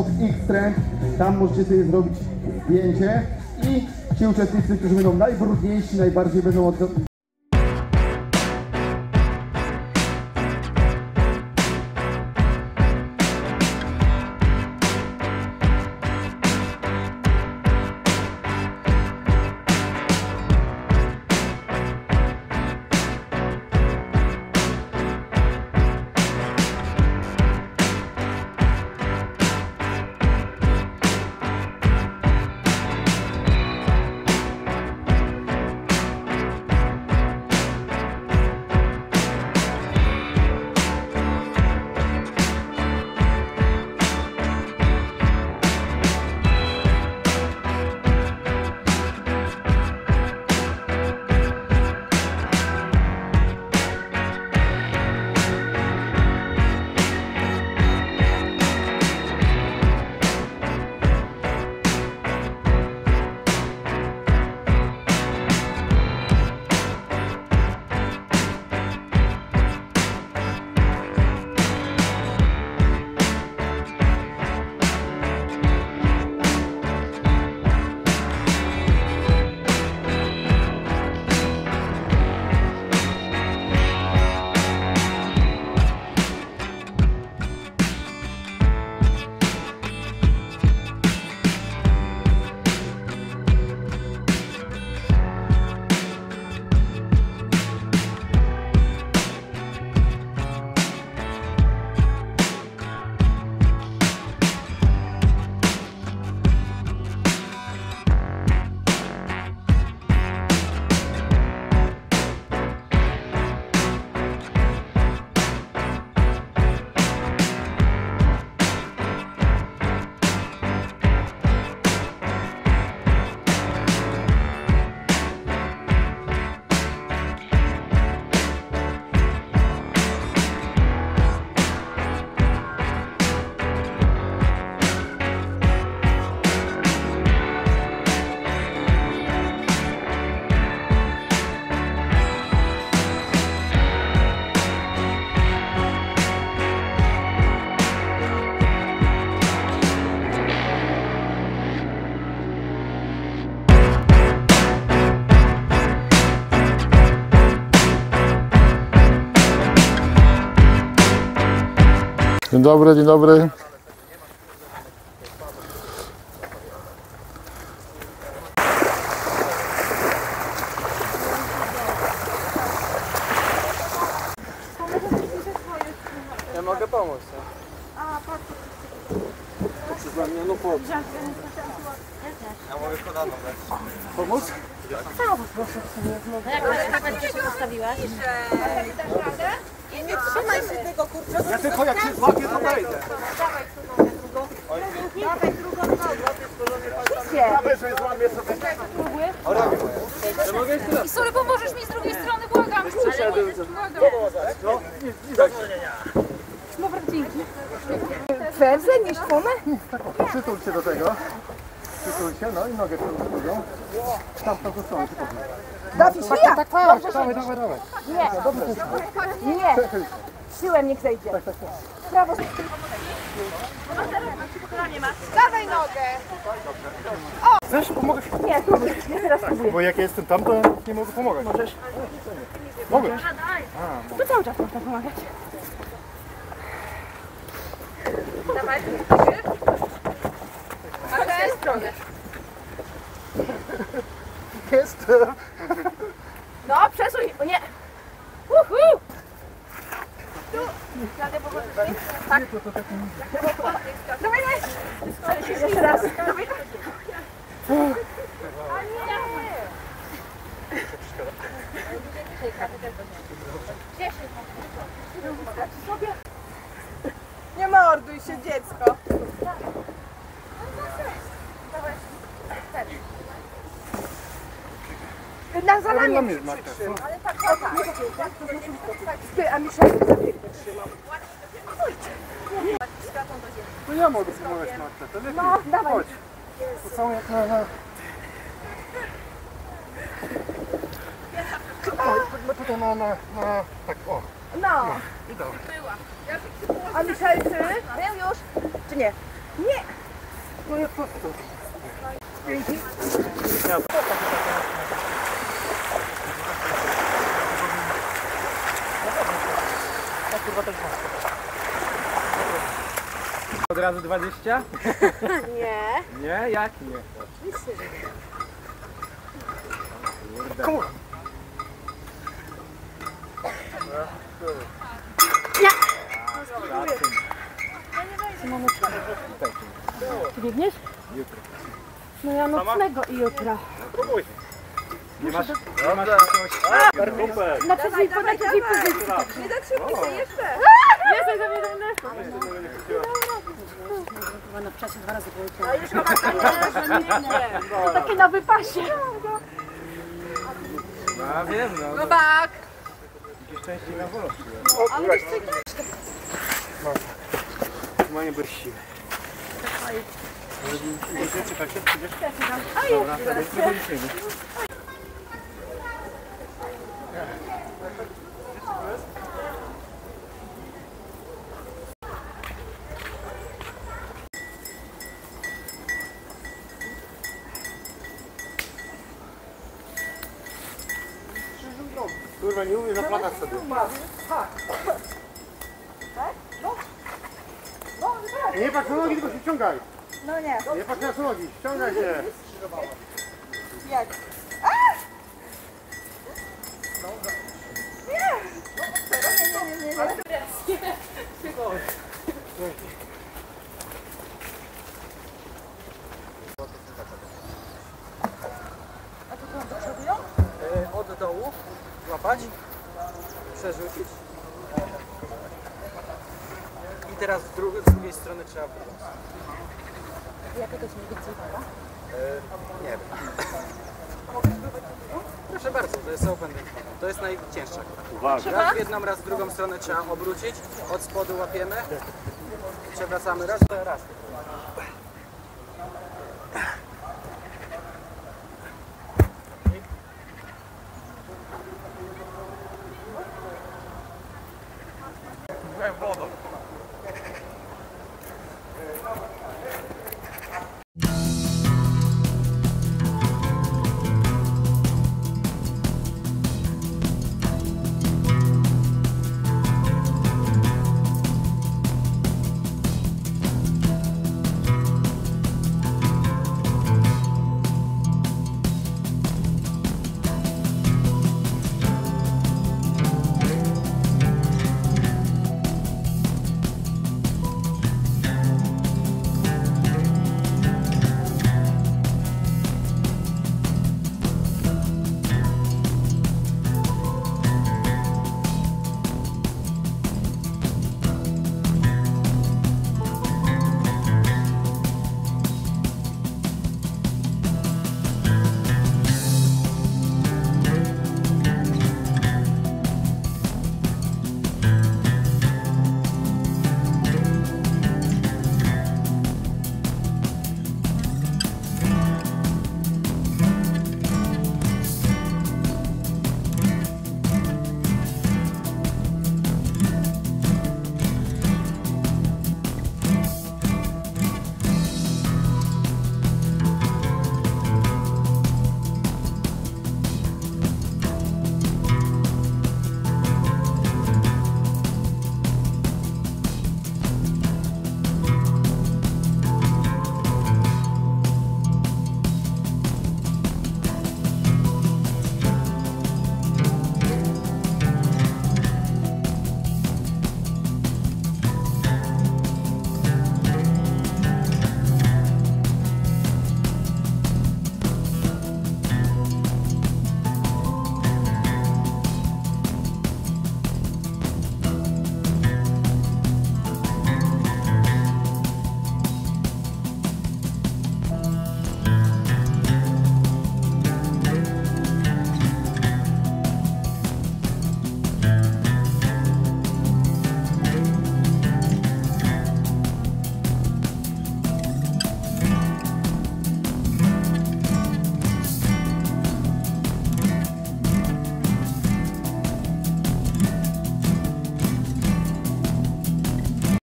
X-Trend, tam możecie sobie zrobić zdjęcie i ci uczestnicy, którzy będą najbrudniejsi, najbardziej będą Dzień dobry, dzień dobry. Ja mogę pomóc. Ja mogę dać. Pomóc? Jak będzie się postawiłaś? Nie trzymaj się tego kurczę. Ja tylko jak się złapię, to wejdę. Dawaj, moje. Ja mogę jeszcze raz. I sorry, pomożesz mi z drugiej strony, błagam. No, nie, nie daj się. Twerdze niż tłumy? Przytul się do tego. Przytul się, no i nogę przytul drugą. Tam tą stronę się podnieś. Dawid, ja! Tak, tak, dawaj, dawaj, dawaj. Nie, nie. Siłem niech zejdzie. Prawo. Dawaj nogę. Chcesz? Pomogę ci. Nie. Ja teraz. Bo jak jestem tam, to nie mogę pomagać. Możesz? Mogę. To cały czas można pomagać. Dawaj. Stronę. Jestem. No, przesuń. O nie. Uhu. Tu. Radę pomożesz mi? Tak. Dawaj, dawaj. Jeszcze raz. Dawaj. A nie. Nie morduj się, dziecko. Na za nami. Ale tak, tak, tak. Ty, a mi się... No ja mogę pomagać Marta, to lepiej. No, dawaj. Chodź. To są jak na... na... No tutaj na, na, na... Tak, o. No. I dobra. A Michalcy? Był już? Czy nie? Od razu 20? Nie. Nie? Jak nie? Ty biegniesz? No ja nocnego i jutra. Nie masz, nie masz jakiegoś... Na przeciw, podaj drzwi pozycji. Nie zatrzymaj się jeszcze. Jestem zawiedzony. Chyba na czasie dwa razy powiedziałam. To takie na wypasie. No wiem, no. Robak! Jakieś częściej na wolę. Moje bez siły. Kurwa, nie umiem zaplatać sobie. Nie patrz na nogi, tylko się ściągaj. No nie. Nie patrz na nogi, ściągaj się. Jak? E, Od dołu złapać, przerzucić. I teraz z, dru- z drugiej strony trzeba wyjąć. Jaka to więcej waga? Nie wiem. Proszę bardzo, to jest open. To jest najcięższa. Raz w jedną, raz w drugą stronę trzeba obrócić. Od spodu łapiemy. Przewracamy raz, É, volta.